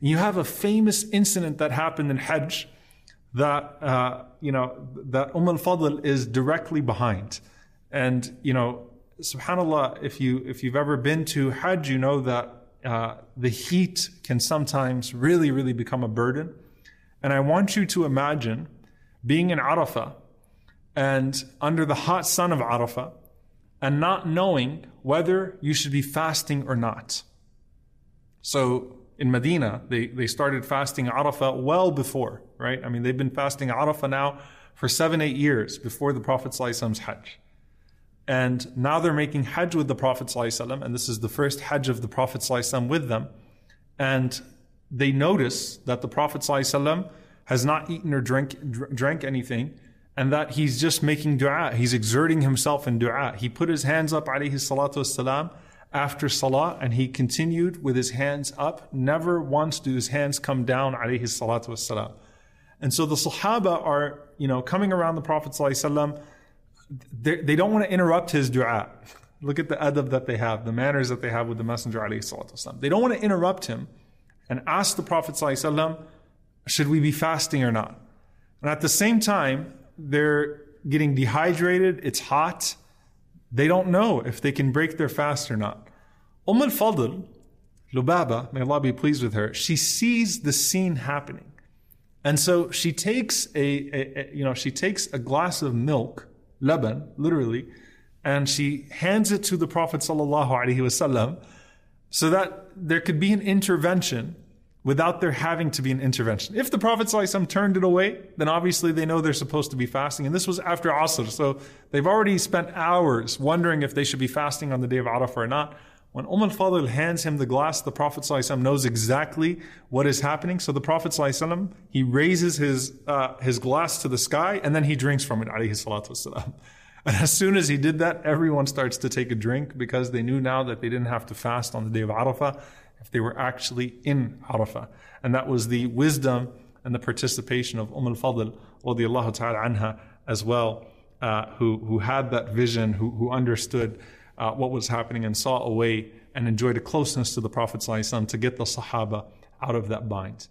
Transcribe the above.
You have a famous incident that happened in Hajj that, uh, you know, that Umm al-Fadl is directly behind. And, you know, subhanAllah, if you, if you've ever been to Hajj, you know that, uh, the heat can sometimes really, really become a burden. And I want you to imagine being in Arafah and under the hot sun of Arafah and not knowing whether you should be fasting or not. So in Medina, they, they started fasting Arafah well before, right? I mean, they've been fasting Arafah now for seven, eight years before the Prophet Prophet's Hajj. And now they're making Hajj with the Prophet and this is the first Hajj of the Prophet with them. And they notice that the Prophet has not eaten or drink, drank anything and that he's just making dua. He's exerting himself in dua. He put his hands up, alayhi salatu wasalam, after salah and he continued with his hands up. Never once do his hands come down, alayhi salatu wasalam. And so the Sahaba are, you know, coming around the Prophet sallallahu they don't want to interrupt his dua. Look at the adab that they have, the manners that they have with the Messenger alayhi salatu wasalam. They don't want to interrupt him and ask the Prophet sallallahu should we be fasting or not? And at the same time, they're getting dehydrated, it's hot, they don't know if they can break their fast or not. Umm al-Fadl, Lubaba, may Allah be pleased with her, she sees the scene happening. And so she takes a, a, a, you know, she takes a glass of milk, laban, literally, and she hands it to the Prophet sallallahu alaihi wasallam so that there could be an intervention without there having to be an intervention. If the Prophet ﷺ turned it away, then obviously they know they're supposed to be fasting. And this was after Asr, so they've already spent hours wondering if they should be fasting on the day of Arafah or not. When Umm al-Fadl hands him the glass, the Prophet ﷺ knows exactly what is happening. So the Prophet ﷺ, he raises his, uh, his glass to the sky and then he drinks from it, alayhi salatu wasalam. And as soon as he did that, everyone starts to take a drink because they knew now that they didn't have to fast on the day of Arafah if they were actually in Arafah. And that was the wisdom and the participation of Umm al-Fadl radiallahu ta'ala anha as well, uh, who, who had that vision, who, who understood uh, what was happening and saw a way and enjoyed a closeness to the Prophet to get the Sahaba out of that bind.